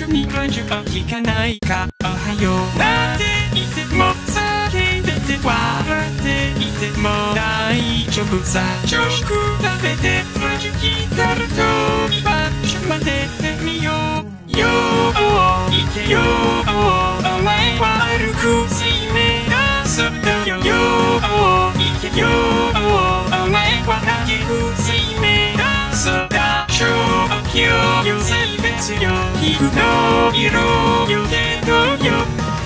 て一緒にラジオ聞かないか。おはよう。なんて言っても叫んでて笑っていても大丈夫さ常識食べてラジオ聞いたらと居場所まで行ってみよう。よーいけよー。お前は歩く水面だそうだ。よよーいけよー。お前は投げる水面だそうだ。正気よよ性別よ皮膚の色よ程度よ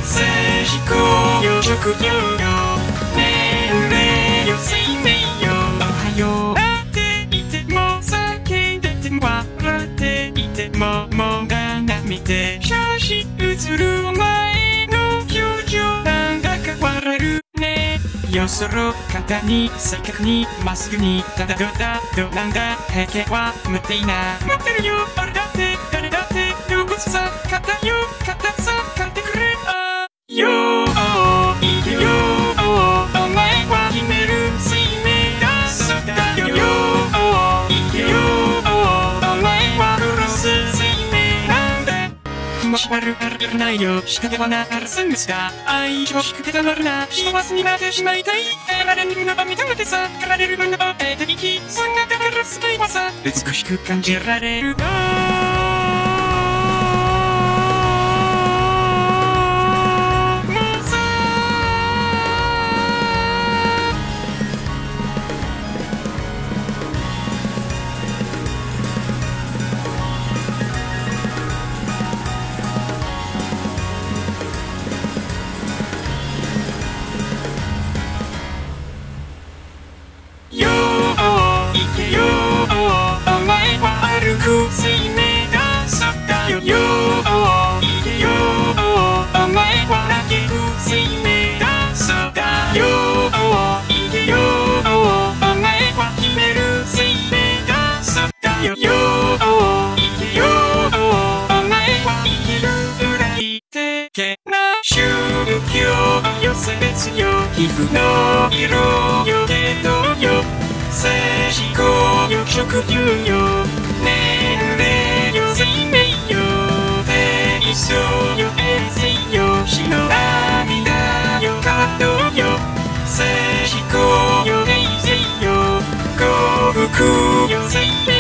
性思考よ職業よ年齢よ生命よおはよう。なんて言っても叫んでても笑っていてももうが見て写真写るお前の表情なんだか笑えるねよそろ簡単に正確にまっすぐにただどだどなんだ平家は無敵な持ってるよだもし悪あるないよ。仕掛けはなるすぐさ愛情低くてたまるな幸せになってしまいたいやられるのば認めてさ狩られるのば得ていきそんなだからすごい技美しく感じられるかよ。皮膚の色よ。程度よ。性思考よ。職業よ。年齢よ生命よ低層よ衛生よ死の涙よ感動よ性思考よ平成よ幸福よ生命